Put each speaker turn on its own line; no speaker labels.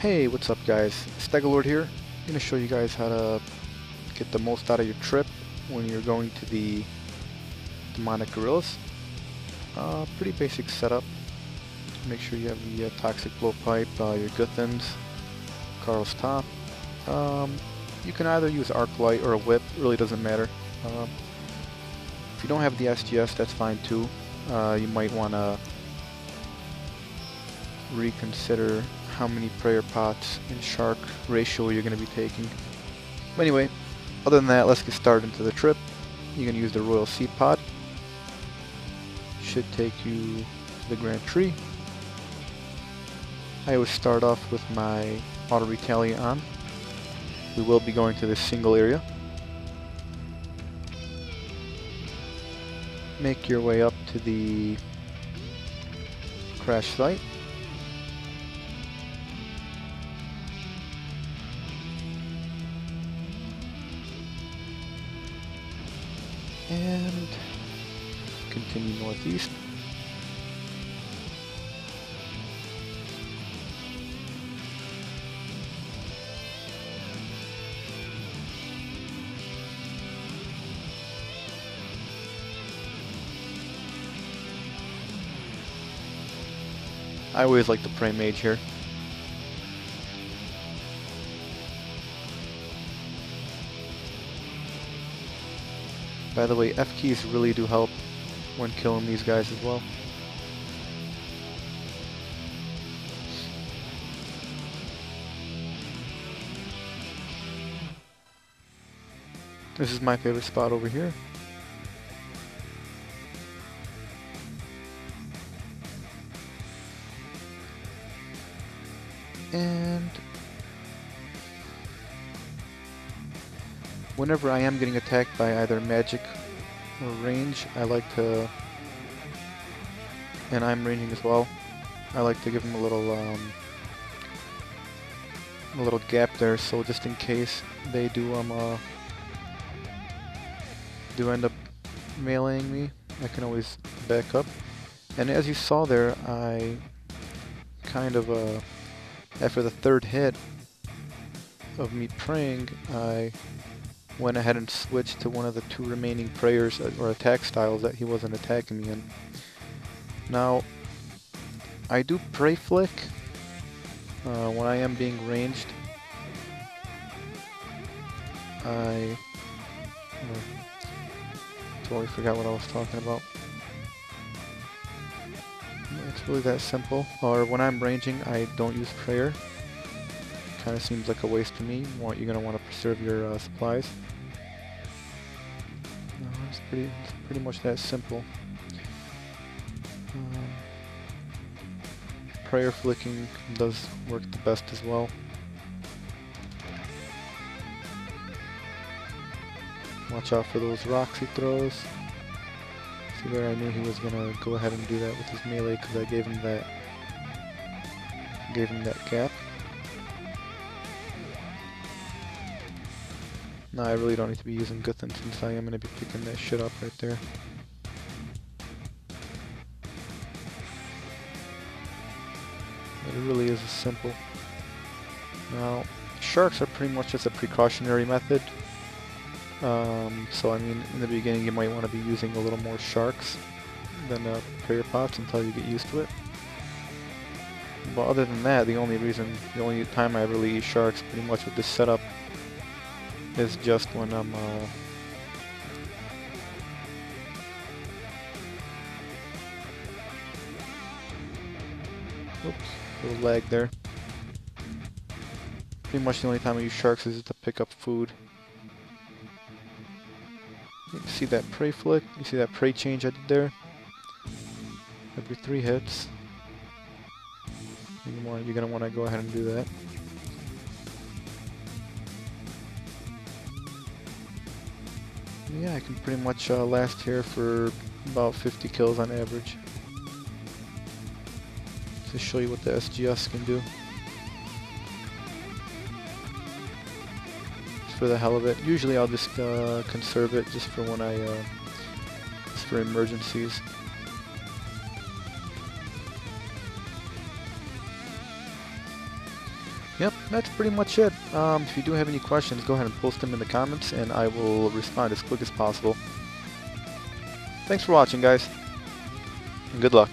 Hey, what's up guys? Stegalord here. I'm going to show you guys how to get the most out of your trip when you're going to the demonic gorillas. Uh, pretty basic setup. Make sure you have the uh, toxic blowpipe, uh, your Guthans, Karil's top. Um, you can either use Arclight or a whip, really doesn't matter. Um, if you don't have the SGS, that's fine too. Uh, you might want to reconsider how many prayer pots and shark ratio you're going to be taking. But anyway, other than that, let's get started into the trip. You can use the Royal Seed Pod. Should take you to the Grand Tree. I always start off with my auto retaliate on. We will be going to this single area. Make your way up to the crash site. And continue northeast. I always like to pray mage here. By the way, F keys really do help when killing these guys as well. This is my favorite spot over here. And whenever I am getting attacked by either magic or range, I like to, and I'm ranging as well, I like to give them a little, um, a little gap there, so just in case they do, um, uh, do end up meleeing me, I can always back up. And as you saw there, I kind of, uh, after the third hit of me praying, I went ahead and switched to one of the two remaining prayers or attack styles that he wasn't attacking me in. Now, I do pray flick uh, when I am being ranged. I uh, totally forgot what I was talking about. It's really that simple. Or when I'm ranging, I don't use prayer kind of seems like a waste to me. You're going to want to preserve your uh, supplies. No, it's pretty, it's pretty much that simple. Um, prayer flicking does work the best as well. Watch out for those rocks he throws. See there, I knew he was gonna go ahead and do that with his melee because I gave him that gave him that gap. No, I really don't need to be using Guthan since I am going to be picking that shit up right there. It really is simple. Now, sharks are pretty much just a precautionary method. Um, so I mean, in the beginning you might want to be using a little more sharks than uh, prayer pots until you get used to it. But other than that, the only reason, the only time I really use sharks pretty much with this setup is just when I'm uh, oops, a little lag there. Pretty much the only time I use sharks is to pick up food. You see that pray flick? You see that pray change I did there? Every three hits. You're gonna want to go ahead and do that. Yeah, I can pretty much uh, last here for about 50 kills on average. To show you what the SGS can do. Just for the hell of it. Usually I'll just uh, conserve it just for when I, uh, just for emergencies. Yep, that's pretty much it. Um, if you do have any questions, go ahead and post them in the comments and I will respond as quick as possible. Thanks for watching, guys. And good luck.